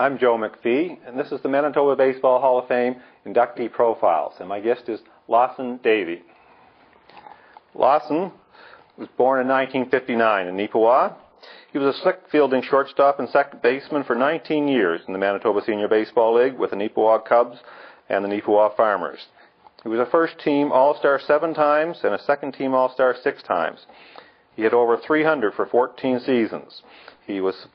I'm Joe McPhee, and this is the Manitoba Baseball Hall of Fame inductee profiles, and my guest is Lawson Davie. Lawson was born in 1959 in Neepawa. He was a slick fielding shortstop and second baseman for 19 years in the Manitoba Senior Baseball League with the Neepawa Cubs and the Neepawa Farmers. He was a first team All-Star seven times and a second team All-Star six times. He had over 300 for 14 seasons. He was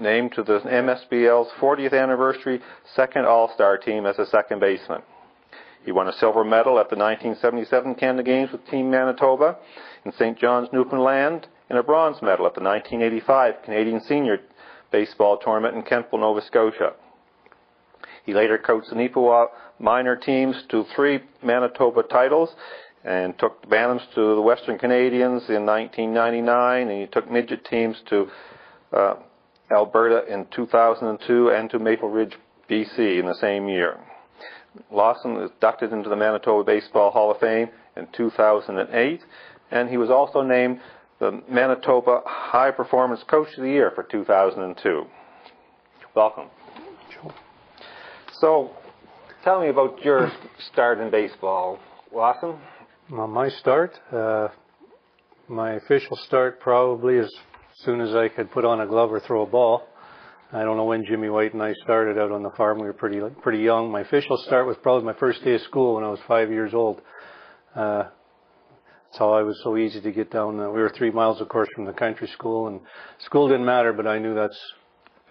named to the MSBL's 40th anniversary second All-Star team as a second baseman. He won a silver medal at the 1977 Canada Games with Team Manitoba in St. John's, Newfoundland, and a bronze medal at the 1985 Canadian Senior Baseball Tournament in Kentville, Nova Scotia. He later coached the Neepawa minor teams to three Manitoba titles and took the Bantams to the Western Canadians in 1999, and he took midget teams to uh, Alberta in 2002 and to Maple Ridge, BC in the same year. Lawson was inducted into the Manitoba Baseball Hall of Fame in 2008, and he was also named the Manitoba High Performance Coach of the Year for 2002. Welcome. So, tell me about your start in baseball, Lawson. My start, uh, my official start probably as soon as I could put on a glove or throw a ball. I don't know when Jimmy White and I started out on the farm. We were pretty pretty young. My official start was probably my first day of school when I was five years old. Uh, that's how I was so easy to get down. Uh, we were three miles, of course, from the country school, and school didn't matter, but I knew that's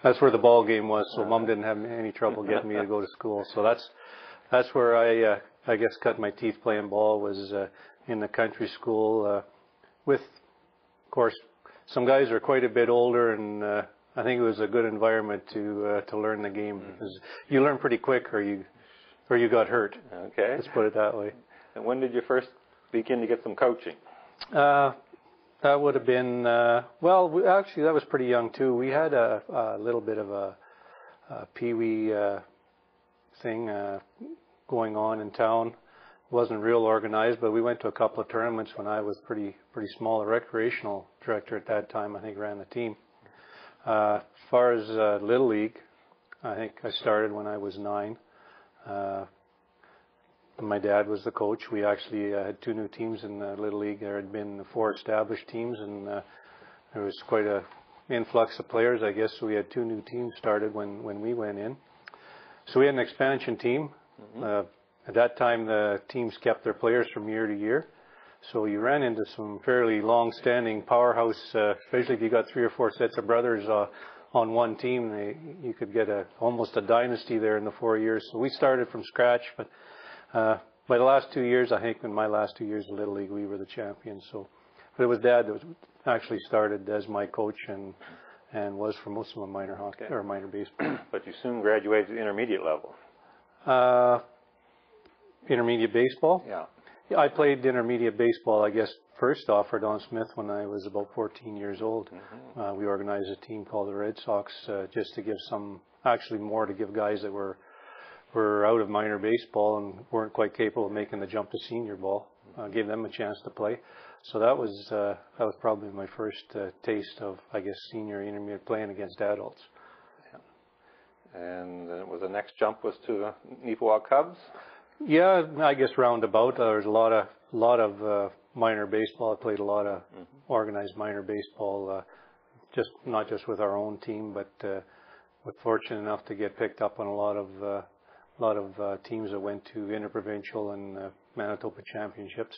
that's where the ball game was. So mom didn't have any trouble getting me to go to school. So that's that's where I uh, I guess cut my teeth playing ball was uh, in the country school uh, with, of course, some guys are quite a bit older, and uh, I think it was a good environment to uh, to learn the game mm-hmm. because you learn pretty quick, or you or you got hurt. Okay, let's put it that way. And when did you first begin to get some coaching? Uh, that would have been uh, well. We, actually, that was pretty young too. We had a, a little bit of a, a pee-wee uh, thing uh, going on in town. Wasn't real organized, but we went to a couple of tournaments when I was pretty pretty small. A recreational director at that time, I think, ran the team. Uh, as far as uh, little league, I think I started when I was nine. Uh, my dad was the coach. We actually uh, had two new teams in the little league. There had been four established teams, and uh, there was quite a influx of players, I guess. So we had two new teams started when when we went in. So we had an expansion team. Mm-hmm. Uh, at that time, the teams kept their players from year to year. So you ran into some fairly long-standing powerhouse, uh, especially if you got three or four sets of brothers uh, on one team. They, you could get a almost a dynasty there in the four years. So we started from scratch, but uh, by the last two years, I think in my last two years in Little League, we were the champions. So, but it was Dad that was actually started as my coach and and was for most of my minor hockey okay. or minor baseball. but you soon graduated to intermediate level. Uh, intermediate baseball. Yeah. Yeah, I played intermediate baseball, I guess, first off for Don Smith when I was about 14 years old. Mm-hmm. Uh, we organized a team called the Red Sox uh, just to give some, actually more to give guys that were were out of minor baseball and weren't quite capable of making the jump to senior ball. Uh, gave them a chance to play. So that was uh, that was probably my first uh, taste of, I guess, senior intermediate playing against adults. Yeah. And was the next jump was to the Neepawa Cubs. Yeah, I guess roundabout. There's a lot of lot of uh, minor baseball. I played a lot of mm-hmm. organized minor baseball, uh, just not just with our own team, but uh, was fortunate enough to get picked up on a lot of uh, a lot of uh, teams that went to interprovincial and uh, Manitoba championships.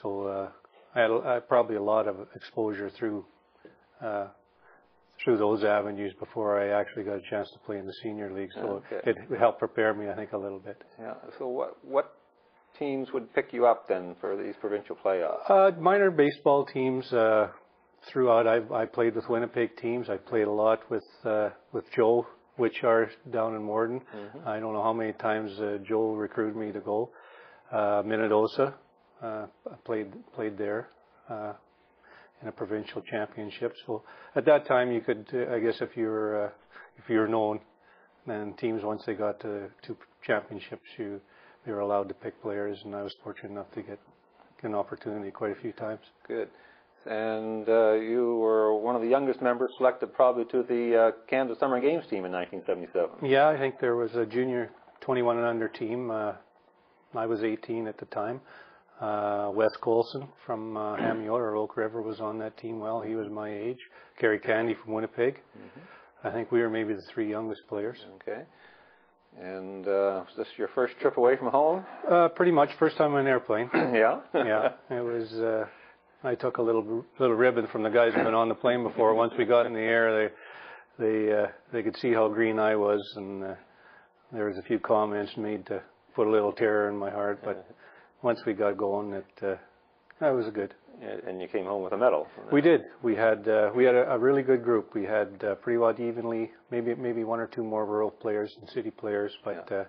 So uh, I, had, I had probably a lot of exposure through uh, through those avenues before I actually got a chance to play in the senior league. So okay. it, helped prepare me, I think, a little bit. Yeah. So what what teams would pick you up then for these provincial playoffs? Uh, minor baseball teams. Uh, throughout, I, I played with Winnipeg teams. I played a lot with uh, with Joe Witchar down in Morden. Mm-hmm. I don't know how many times uh, Joe recruited me to go. Uh, Minnedosa, uh, played played there. Uh, in a provincial championship. So at that time, you could, uh, I guess, if you were uh, if you were known, then teams once they got to two championships, you they were allowed to pick players, and I was fortunate enough to get, an opportunity quite a few times. Good. And uh, you were one of the youngest members selected probably to the uh, Canada Summer Games team in 1977. Yeah, I think there was a junior 21 and under team. Uh, I was 18 at the time. Uh, Wes Colson from uh, Hamiota or Oak River was on that team. Well, he was my age. Kerry Candy from Winnipeg. I think we were maybe the three youngest players. Okay. And uh, was this your first trip away from home? Uh, pretty much first time on an airplane. yeah. yeah, it was. Uh, I took a little little ribbon from the guys who'd been on the plane before. Once we got in the air, they they uh, they could see how green I was, and uh, there was a few comments made to put a little terror in my heart. But once we got going, it uh, that was good. And you came home with a medal. We did. We had uh, we had a, a really good group. We had uh, pretty well evenly, maybe maybe one or two more rural players and city players, but. Yeah. Uh,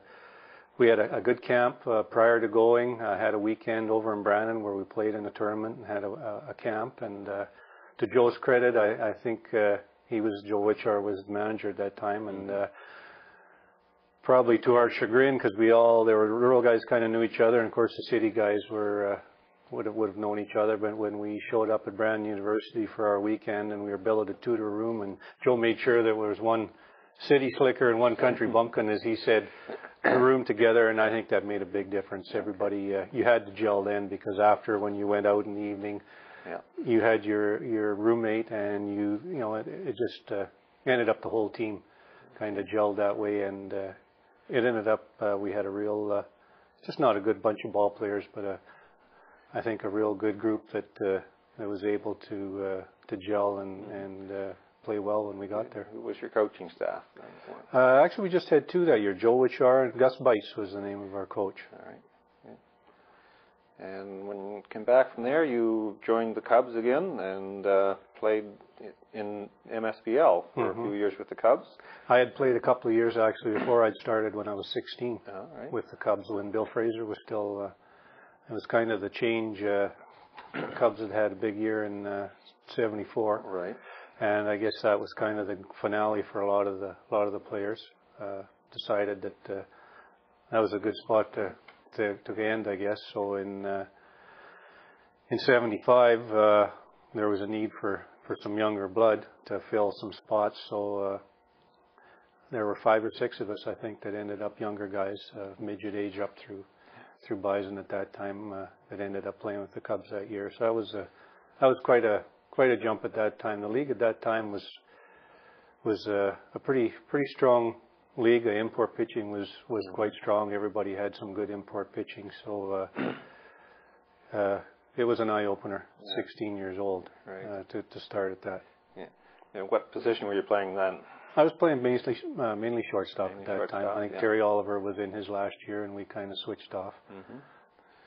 we had a, a good camp uh, prior to going. I had a weekend over in Brandon where we played in a tournament and had a, a, a camp. And uh, to Joe's credit, I, I think uh, he was Joe Witchar was the manager at that time, and uh, probably to our chagrin because we all there were rural guys kind of knew each other, and of course the city guys were. Uh, would have would have known each other, but when we showed up at Brandon University for our weekend and we were billed a two to a room, and Joe made sure there was one city slicker and one country bumpkin, as he said, the room together, and I think that made a big difference. Everybody, uh, you had to gel then because after when you went out in the evening, Yeah. you had your your roommate, and you you know it, it just uh, ended up the whole team kind of gelled that way, and uh, it ended up uh, we had a real uh, just not a good bunch of ball players, but a I think a real good group that uh, that was able to uh, to gel and and uh, play well when we got there. Who was your coaching staff? Uh, actually, we just had two that year. Joe Witchar and Gus Bice was the name of our coach. All right. And when you came back from there, you joined the Cubs again and uh, played in MSBL for a few years with the Cubs. I had played a couple of years actually before I'd started when I was 16 All right. with the Cubs when Bill Fraser was still. Uh, it was kind of the change. Uh, the Cubs had had a big year in uh, '74, Right. and I guess that was kind of the finale for a lot of the a lot of the players. Uh, decided that uh, that was a good spot to to, to end, I guess. So in uh, in '75, uh, there was a need for for some younger blood to fill some spots. So uh, there were five or six of us, I think, that ended up younger guys, uh, midget age up through through Bison at that time, uh, that ended up playing with the Cubs that year. So that was a that was quite a quite a jump at that time. The league at that time was was a, a pretty pretty strong league. The import pitching was was quite strong. Everybody had some good import pitching. So uh, uh, it was an eye opener. 16 years old Right. uh, to to start at that. And what position were you playing then? I was playing mainly uh, mainly shortstop Mainly at that time. I think yeah. Terry Oliver was in his last year, and we kind of switched off Mhm.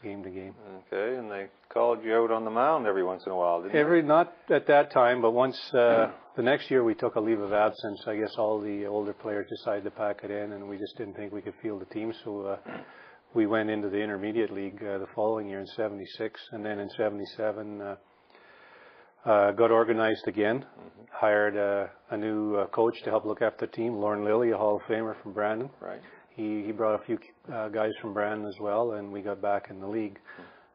game to game. Okay, and they called you out on the mound every once in a while, didn't Every not at that time, but once uh, the next year we took a leave of absence. I guess all the older players decided to pack it in, and we just didn't think we could field the team. So uh, we went into the intermediate league uh, the following year in '76, and then in '77 uh, uh, got organized again. Hired uh, a new uh, coach to help look after the team, Lauren Lilly, a Hall of Famer from Brandon. Right. He he brought a few uh, guys from Brandon as well, and we got back in the league.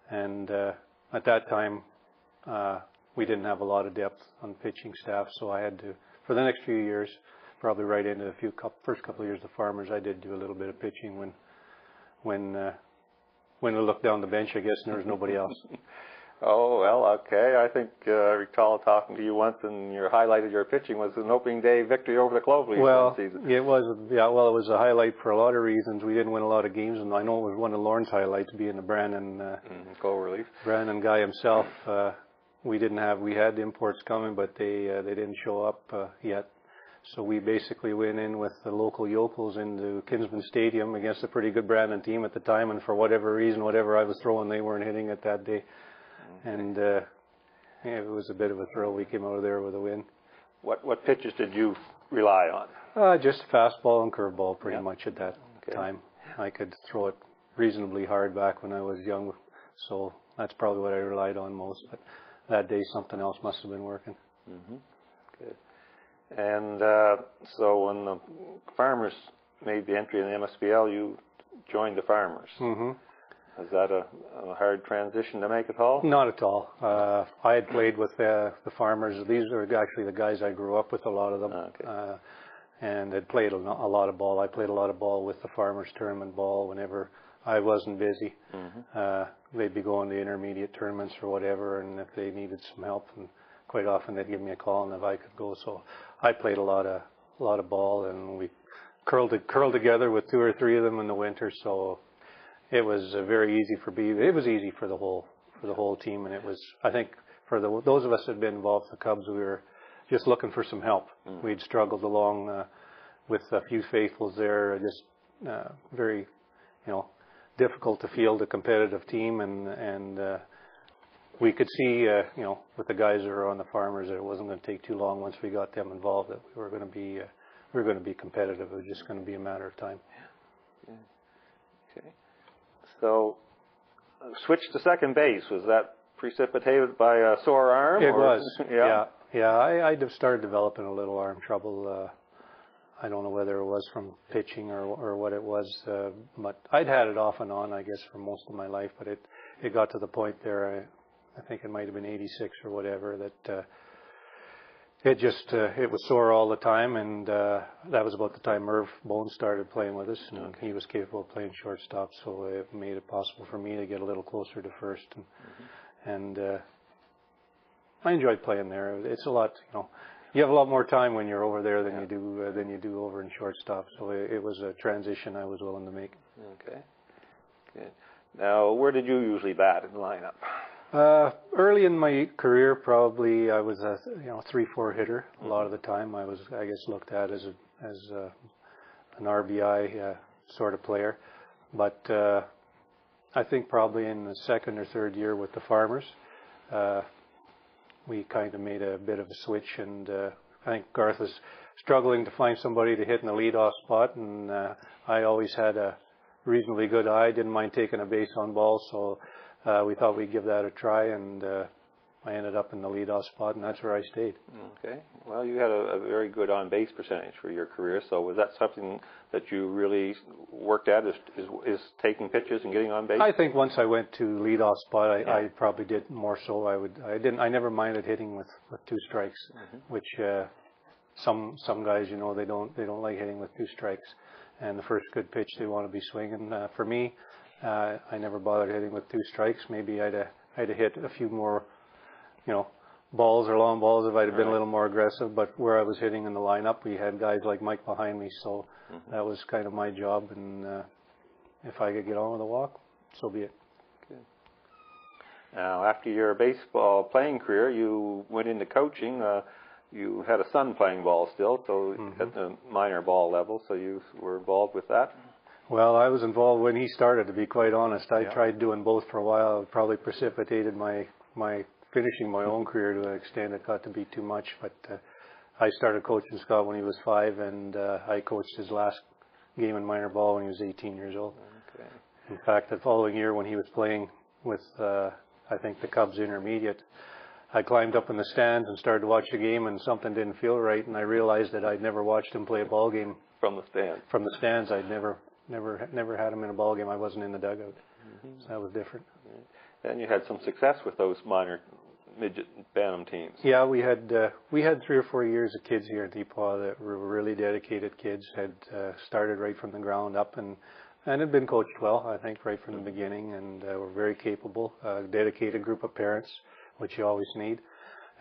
And uh, at that time, uh, we didn't have a lot of depth on pitching staff, so I had to, for the next few years, probably right into the few coup first couple of years of Farmers, I did do a little bit of pitching when when uh, when we looked down the bench, I guess, and there was nobody else. Oh well, okay. I think uh, I recall talking to you once, and your highlight of your pitching was an opening day victory over the Cloverleaf Well, season. it was yeah. Well, it was a highlight for a lot of reasons. We didn't win a lot of games, and I know it was one of Lauren's highlights being the Brandon uh, Mm, Cloverleaf. Brandon guy himself. Uh, we didn't have we had imports coming, but they uh, they didn't show up uh, yet. So we basically went in with the local yokels into Kinsmen Stadium against a pretty good Brandon team at the time, and for whatever reason, whatever I was throwing, they weren't hitting it that day. And uh, yeah, it was a bit of a thrill. We came out of there with a win. What what pitches did you rely on? Uh, just fastball and curveball pretty Yeah. much at that Okay. time. I could throw it reasonably hard back when I was young, so that's probably what I relied on most. But that day, something else must have been working. Mm-hmm. Good. And uh, so when the farmers made the entry in the MSBL, you joined the farmers. hmm Is that a, a hard transition to make at all? Not at all. Uh, I had played with uh, the farmers. These are actually the guys I grew up with, a lot of them. Okay. Uh, and had played a, a lot of ball. I played a lot of ball with the farmers tournament ball whenever I wasn't busy. Uh, they'd be going to intermediate tournaments or whatever, and if they needed some help, and quite often they'd give me a call, and if I could go, so I played a lot of a lot of ball, and we curled curled together with two or three of them in the winter, so it was very easy for me. It was easy for the whole for the whole team, and it was I think for the those of us that had been involved with the Cubs, we were just looking for some help. We'd struggled along uh, with a few faithfuls there, just uh, very you know difficult to field a competitive team, and and uh, we could see uh, you know with the guys that were on the farmers that it wasn't going to take too long once we got them involved that we were going to be uh, we were going to be competitive. It was just going to be a matter of time. Okay. So, uh, switch to second base. Was that precipitated by a sore arm? It or- was. yeah. Yeah. Yeah. I, I'd have started developing a little arm trouble. Uh, I don't know whether it was from pitching or, or what it was, uh, but I'd had it off and on, I guess, for most of my life. But it, it got to the point there. I, I think it might have been 86 or whatever that, uh, it just, uh, it was sore all the time. And, uh, that was about the time Merv Bones started playing with us and he was capable of playing shortstop. So it made it possible for me to get a little closer to first and, and, uh, I enjoyed playing there. It's a lot, you know. You have a lot more time when you're over there than you do uh, than you do over in shortstop. So it, it was a transition I was willing to make. Okay. Good. Now, where did you usually bat in the lineup? Uh, early in my career, probably I was a you know three four hitter. A lot of the time, I was I guess looked at as a as a, an RBI uh, sort of player. But uh, I think probably in the second or third year with the Farmers, uh, we kind of made a bit of a switch, and uh, I think Garth was struggling to find somebody to hit in the leadoff spot, and uh, I always had a reasonably good eye. Didn't mind taking a base on ball, so uh, we thought we'd give that a try, and uh, I ended up in the leadoff spot, and that's where I stayed. Okay. Well, you had a, a very good on base percentage for your career. So, was that something that you really worked at? Is is, is taking pitches and getting on base? I think once I went to leadoff spot, I, Yeah. I probably did more so. I would, I didn't, I never minded hitting with, with two strikes, which uh, some some guys, you know, they don't they don't like hitting with two strikes, and the first good pitch they want to be swinging. Uh, for me, uh, I never bothered hitting with two strikes. Maybe I'd have, I'd have hit a few more, you know, balls or long balls if I'd have been a little more aggressive. But where I was hitting in the lineup, we had guys like Mike behind me, so that was kind of my job. And uh, if I could get on with a walk, so be it. Now, after your baseball playing career, you went into coaching. Uh, you had a son playing ball still, so Mm-hmm. at the minor ball level, so you were involved with that. Well, I was involved when he started. To be quite honest, I Yeah. tried doing both for a while. It probably precipitated my my finishing my own career to an extent. It got to be too much. But uh, I started coaching Scott when he was five, and uh, I coached his last game in minor ball when he was 18 years old. Okay. In fact, the following year when he was playing with, uh, I think the Cubs intermediate, I climbed up in the stands and started to watch the game, and something didn't feel right, and I realized that I'd never watched him play a ball game From the stand. from the stands. I'd never, never, never had him in a ball game. I wasn't in the dugout, so that was different. And you had some success with those minor midget bantam teams. Yeah, we had uh, we had three or four years of kids here at Neepawa that were really dedicated kids. Had uh, started right from the ground up and and had been coached well, I think, right from the beginning, and uh, were very capable. Uh, dedicated group of parents, which you always need,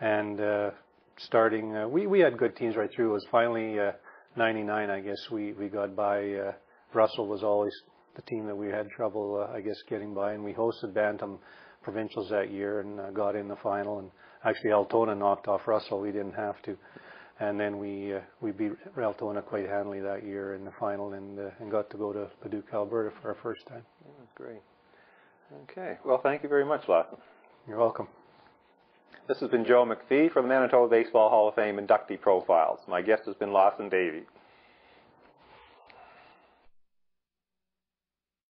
and uh, starting uh, we we had good teams right through. It was finally uh, '99, I guess. We we got by. Uh, Russell was always the team that we had trouble, uh, I guess, getting by, and we hosted Bantam provincials that year and uh, got in the final. And actually, Altona knocked off Russell. We didn't have to, and then we uh, we beat Altona quite handily that year in the final, and uh, and got to go to Paducah, Alberta for our first time. That's great. Okay. Well, thank you very much, Lawson. You're welcome. This has been Joe McPhee from the Manitoba Baseball Hall of Fame inductee profiles. My guest has been Lawson Davie.